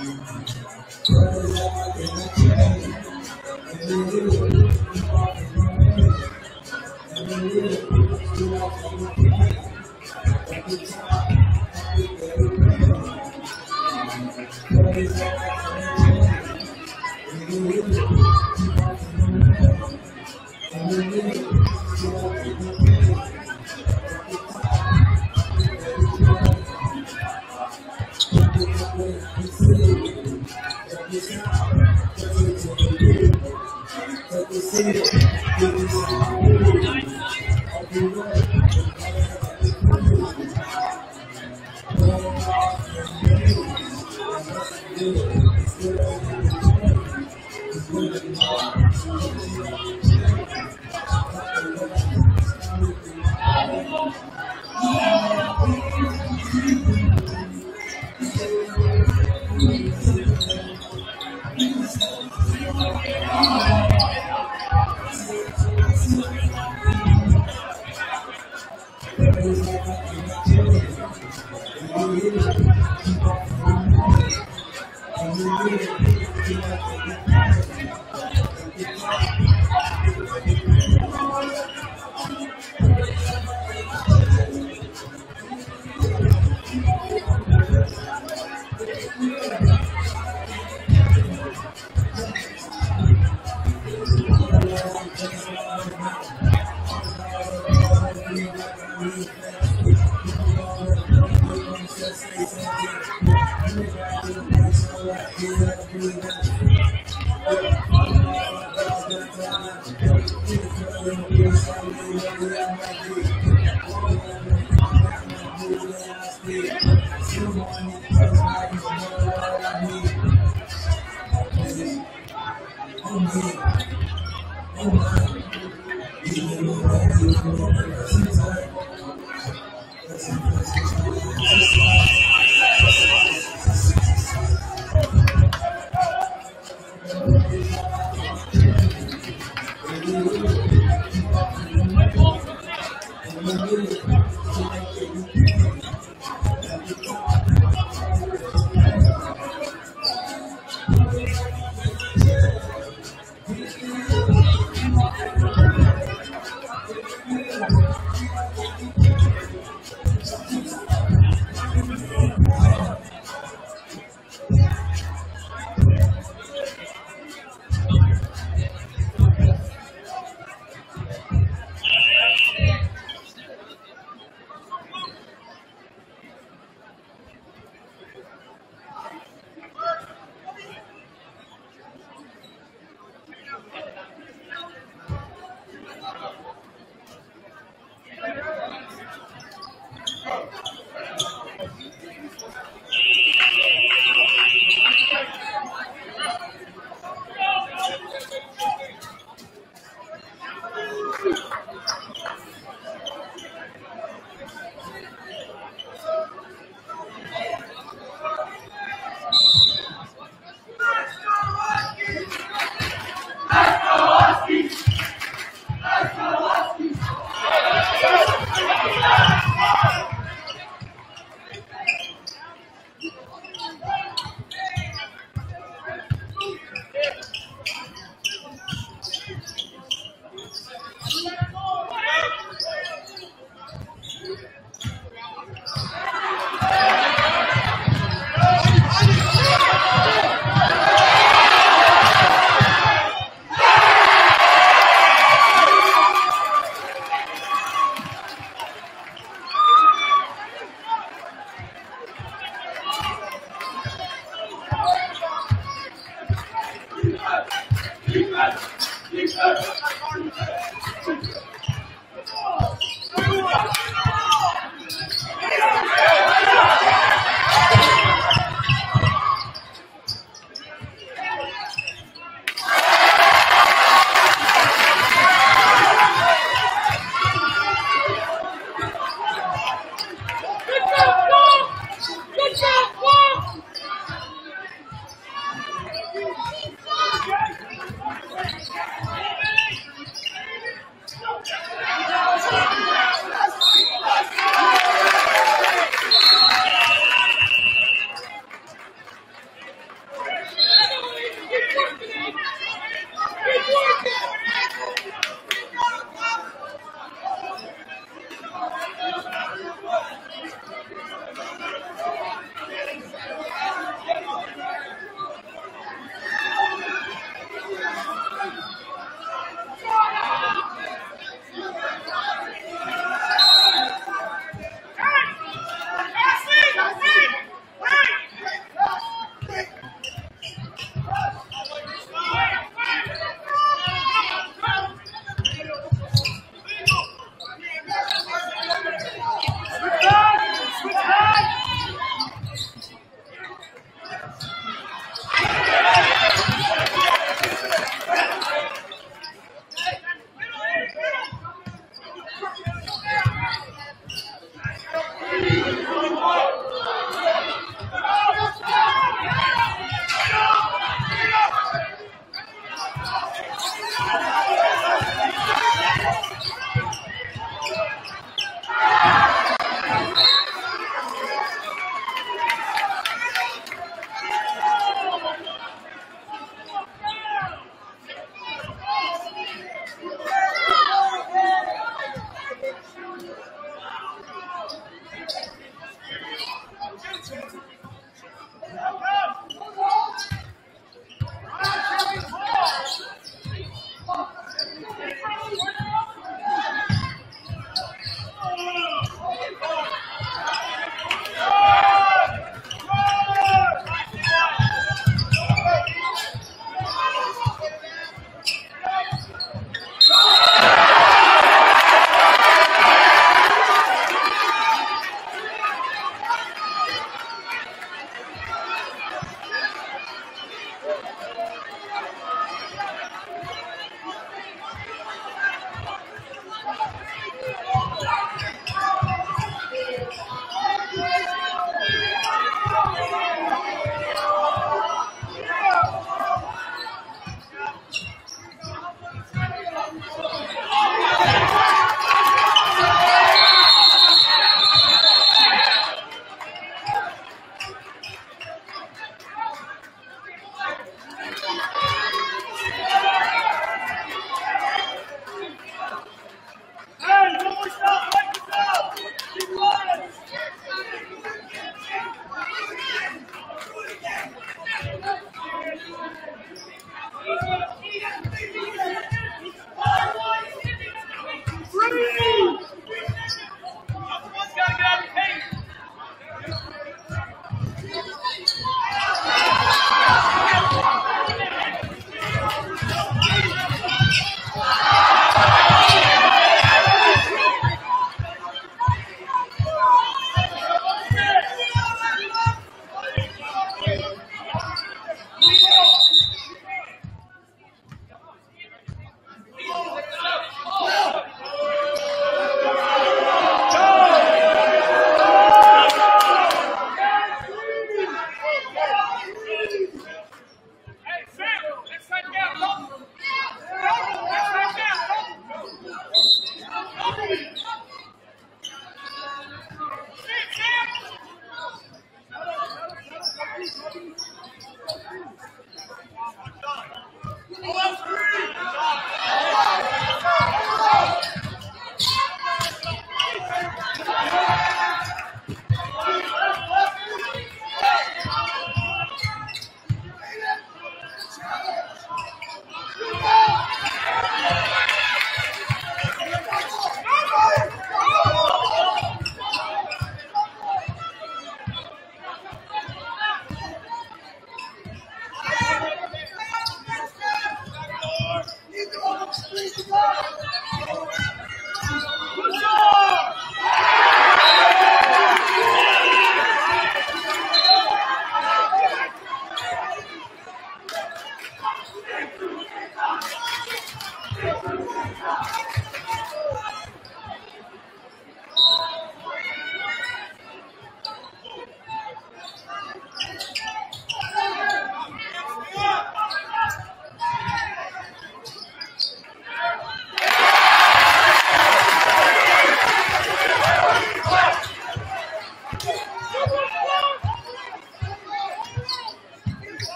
Thank you.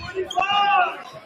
我的妈